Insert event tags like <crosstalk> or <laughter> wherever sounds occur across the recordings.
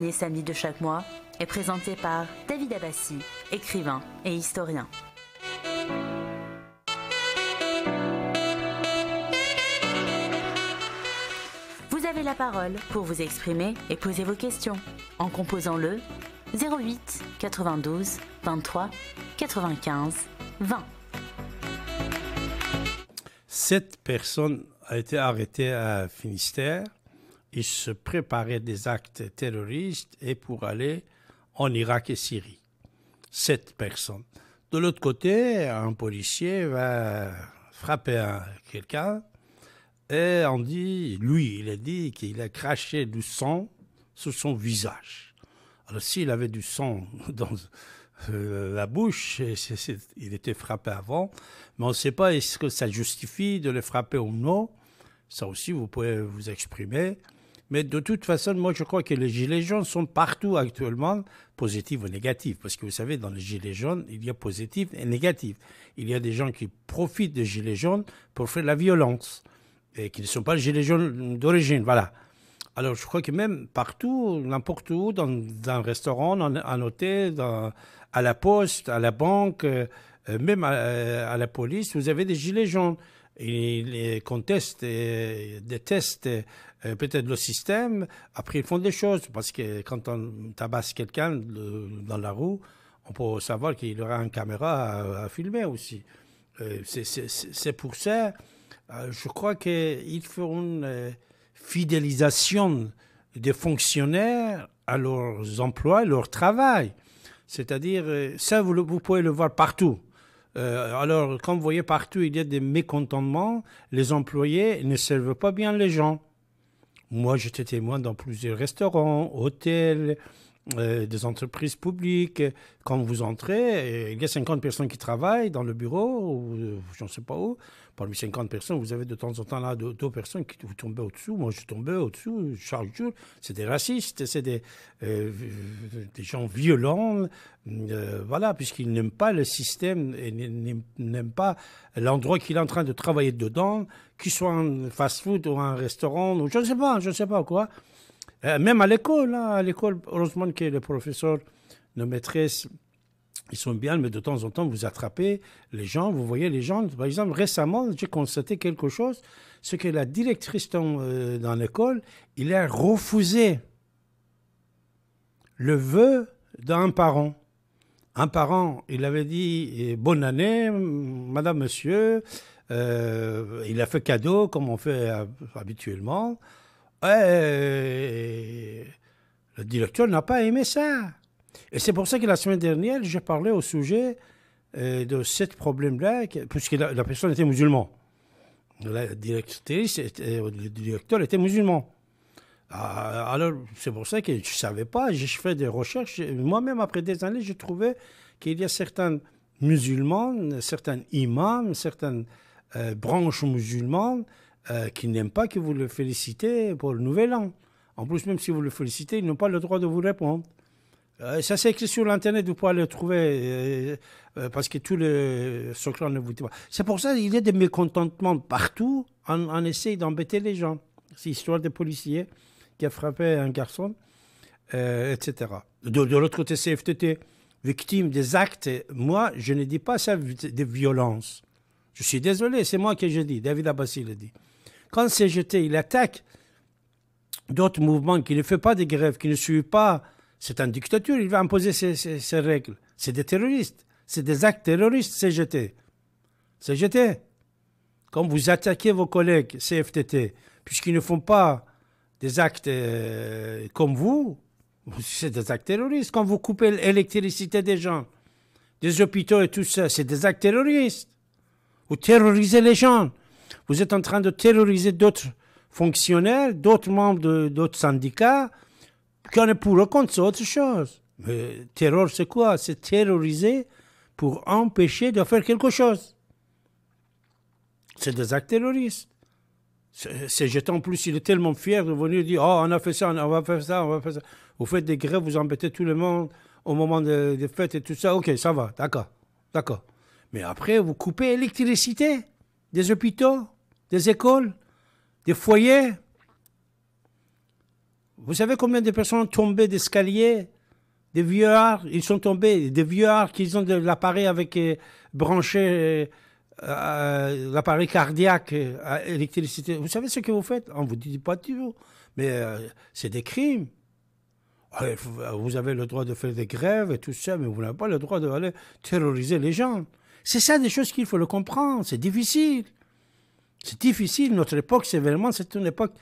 Les samedis de chaque mois est présenté par David Abbassi, écrivain et historien. Vous avez la parole pour vous exprimer et poser vos questions en composant le 08 92 23 95 20. Cette personne a été arrêtée à Finistère. Il se préparait des actes terroristes et pour aller en Irak et Syrie. Sept personnes. De l'autre côté, un policier va frapper quelqu'un et on dit, lui, il a dit qu'il a craché du sang sur son visage. Alors s'il avait du sang <laughs> dans euh, la bouche, il était frappé avant, mais on ne sait pas est-ce que ça justifie de le frapper ou non. Ça aussi, vous pouvez vous exprimer. Mais de toute façon, moi, je crois que les gilets jaunes sont partout actuellement, positifs ou négatifs. Parce que vous savez, dans les gilets jaunes, il y a positif et négatif. Il y a des gens qui profitent des gilets jaunes pour faire la violence et qui ne sont pas les gilets jaunes d'origine. Voilà. Alors, je crois que même partout, n'importe où, dans, un restaurant, un hôtel, à la poste, à la banque, euh, même à, la police, vous avez des gilets jaunes. Ils contestent et détestent euh, peut-être le système. Après, ils font des choses parce que quand on tabasse quelqu'un dans la roue, on peut savoir qu'il aura une caméra à, filmer aussi. Euh, c'est pour ça, je crois qu'il faut une fidélisation des fonctionnaires à leurs emplois, leur travail. C'est-à-dire, euh, ça, vous, pouvez le voir partout. Euh, alors, quand vous voyez partout, il y a des mécontentements, les employés ne servent pas bien les gens. Moi, j'étais témoin dans plusieurs restaurants, hôtels, euh, des entreprises publiques. Quand vous entrez, il y a 50 personnes qui travaillent dans le bureau, ou je ne sais pas où. Parmi 50 personnes, vous avez de temps en temps là deux, personnes qui vous tombez au-dessous. Moi, je tombais au-dessous, Charles Joule. C'est des racistes, c'est des, euh, gens violents. Euh, voilà, puisqu'ils n'aiment pas le système et n'aiment pas l'endroit qu'il est en train de travailler dedans, qu'il soit un fast-food ou un restaurant, ou je ne sais pas, je ne sais pas quoi. Euh, même à l'école, hein, à l'école, heureusement que les professeurs, nos maîtresses, ils sont bien, mais de temps en temps, vous attrapez les gens, vous voyez les gens. Par exemple, récemment, j'ai constaté quelque chose, c'est que la directrice dans, euh, dans l'école, il a refusé le vœu d'un parent. Un parent, il avait dit eh, bonne année, madame, monsieur. Euh, il a fait cadeau comme on fait habituellement. Et le directeur n'a pas aimé ça. Et c'est pour ça que la semaine dernière, j'ai parlé au sujet euh, de ce problème-là, puisque la, personne était musulman. La directrice, euh, le directeur était musulman. Ah, alors, c'est pour ça que je ne savais pas, j'ai fait des recherches. Moi-même, après des années, j'ai trouvé qu'il y a certains musulmans, certains imams, certaines euh, branches musulmanes euh, qui n'aiment pas que vous le félicitez pour le nouvel an. En plus, même si vous le félicitez, ils n'ont pas le droit de vous répondre. Euh, ça, c'est écrit sur l'Internet, vous pouvez le trouver, euh, parce que tous les secrets ne vous disent pas. C'est pour ça qu'il y a des mécontentements partout. On, on essaye d'embêter les gens. C'est l'histoire des policiers qui a frappé un garçon, etc. De, l'autre côté, CFTT, victime des actes. Moi, je ne dis pas ça de violence. Je suis désolé, c'est moi qui je dis. David Abbassi le dit. Quand CGT, il attaque d'autres mouvements qui ne font pas de grève, qui ne suivent pas, c'est une dictature, il va imposer ses, règles. C'est des terroristes, c'est des actes terroristes, CGT. CGT, quand vous attaquez vos collègues CFTT, puisqu'ils ne font pas des actes euh, comme vous, <laughs> c'est des actes terroristes. Quand vous coupez l'électricité des gens, des hôpitaux et tout ça, c'est des actes terroristes. Vous terrorisez les gens. Vous êtes en train de terroriser d'autres fonctionnaires, d'autres membres d'autres syndicats. Qu'on est pour le compte, c'est autre chose. Mais terror, c'est quoi? C'est terroriser pour empêcher de faire quelque chose. C'est des actes terroristes. C'est jetant en plus, il est tellement fier de venir dire Oh, on a fait ça, on va faire ça, on va faire ça. Vous faites des grèves, vous embêtez tout le monde au moment des fêtes et tout ça. Ok, ça va, d'accord, d'accord. Mais après, vous coupez l'électricité des hôpitaux, des écoles, des foyers. Vous savez combien de personnes ont tombé d'escaliers Des vieux ils sont tombés. Des vieux qui ont de l'appareil avec euh, branché, euh, l'appareil cardiaque à électricité. Vous savez ce que vous faites? On vous dit pas tout. Mais c'est des crimes. Vous avez le droit de faire des grèves et tout ça, mais vous n'avez pas le droit d'aller terroriser les gens. C'est ça des choses qu'il faut le comprendre. C'est difficile. C'est difficile. Notre époque, c'est vraiment, une époque.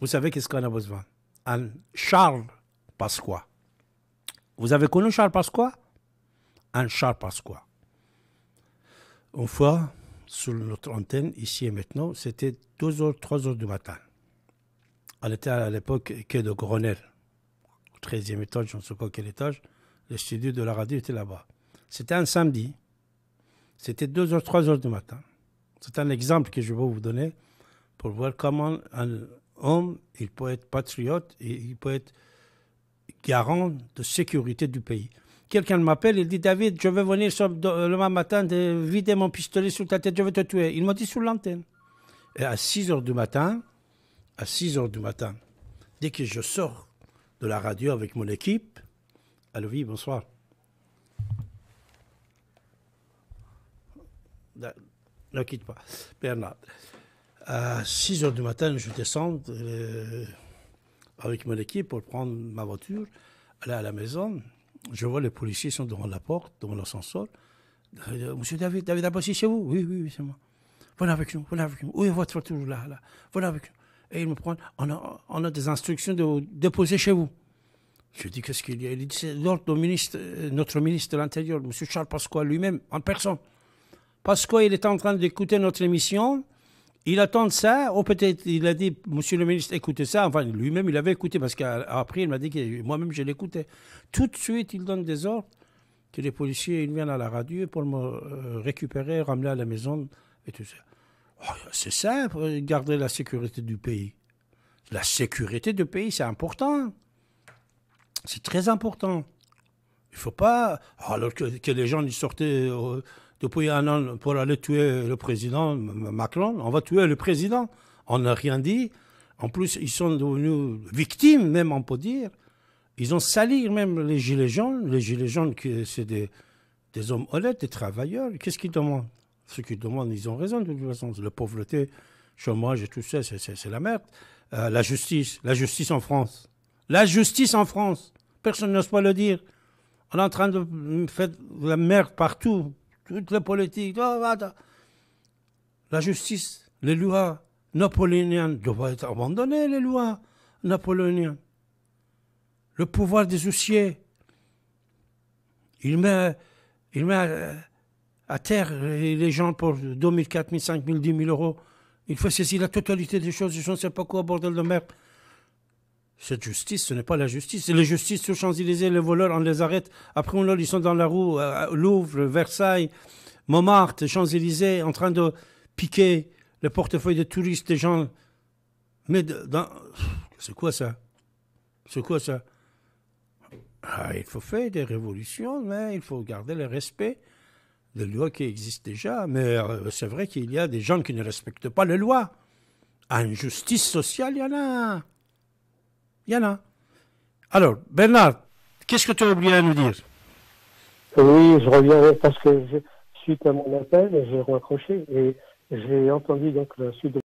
Vous savez qu'est-ce qu'on a besoin? Un Charles Pasqua. Vous avez connu Charles Pasqua? Un Charles Pasqua. Une fois, sur notre antenne, ici et maintenant, c'était 2h, 3h du matin. On était à l'époque quai de au 13e étage, je ne sais pas quel étage. Le studio de la radio était là-bas. C'était un samedi. C'était 2h, 3h du matin. C'est un exemple que je vais vous donner pour voir comment un homme, il peut être patriote et il peut être garant de sécurité du pays. Quelqu'un m'appelle, il dit David, je vais venir le matin de vider mon pistolet sur ta tête, je vais te tuer. Il m'a dit sur l'antenne. Et à 6 h du matin, à 6 h du matin, dès que je sors de la radio avec mon équipe, allô, oui, bonsoir. Ne quitte pas. Bernard. À 6 h du matin, je descends euh, avec mon équipe pour prendre ma voiture, aller à la maison. Je vois les policiers sont devant la porte, devant l'ascenseur. Euh, Monsieur David, David Abbassi, c'est vous? Oui, oui, oui, c'est moi. Venez avec nous, venez avec nous. Où est votre voiture là, là Venez avec nous. Et ils me prennent, on a, on a des instructions de vous déposer chez vous. Je dis, qu'est-ce qu'il y a? Il dit, c'est l'ordre ministre, euh, notre ministre de l'Intérieur, M. Charles Pasqua lui-même, en personne. Pasqua, il est en train d'écouter notre émission. Il attend ça, ou peut-être il a dit, monsieur le ministre, écoutez ça. Enfin, lui-même, il avait écouté, parce qu'après, il m'a dit que moi-même, je l'écoutais. Tout de suite, il donne des ordres que les policiers ils viennent à la radio pour me euh, récupérer, ramener à la maison et tout ça. Oh, c'est pour garder la sécurité du pays. La sécurité du pays, c'est important. C'est très important. Il ne faut pas, alors que, les gens ils sortaient euh, depuis un an pour aller tuer le président Macron, on va tuer le président. On n'a rien dit. En plus, ils sont devenus victimes, même on peut dire. Ils ont sali même les gilets jaunes. Les gilets jaunes, c'est des, des hommes honnêtes, des travailleurs. Qu'est-ce qu'ils demandent? Ceux qui demandent, ils ont raison de toute façon. La pauvreté, chômage et tout ça, c'est la merde. Euh, la justice, la justice en France. La justice en France. Personne n'ose pas le dire. On est en train de faire la merde partout. Toute la politique. La justice, les lois napoléoniennes doivent être abandonnées, les lois napoléoniennes. Le pouvoir des huissiers. Il met, il met euh, à terre les gens pour 2 000, 4 000, 5 000, 10 000 euros. Il faut saisir la totalité des choses. Je ne sais pas quoi, bordel de merde. Cette justice, ce n'est pas la justice. C'est la justice sur Champs-Élysées, les voleurs, on les arrête. Après, on ils sont dans la roue, Louvre, Versailles, Montmartre, Champs-Élysées, en train de piquer le portefeuille de touristes des gens. Mais dans... c'est quoi ça? C'est quoi ça? Ah, Il faut faire des révolutions, mais il faut garder le respect des lois qui existent déjà, mais euh, c'est vrai qu'il y a des gens qui ne respectent pas les lois. En justice sociale, il y en a. Il y en a. Alors, Bernard, qu'est-ce que tu as oublié à nous dire? Oui, je reviens parce que suite à mon appel, j'ai raccroché et j'ai entendu donc la suite de